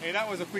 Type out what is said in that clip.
Hey, that was a quick.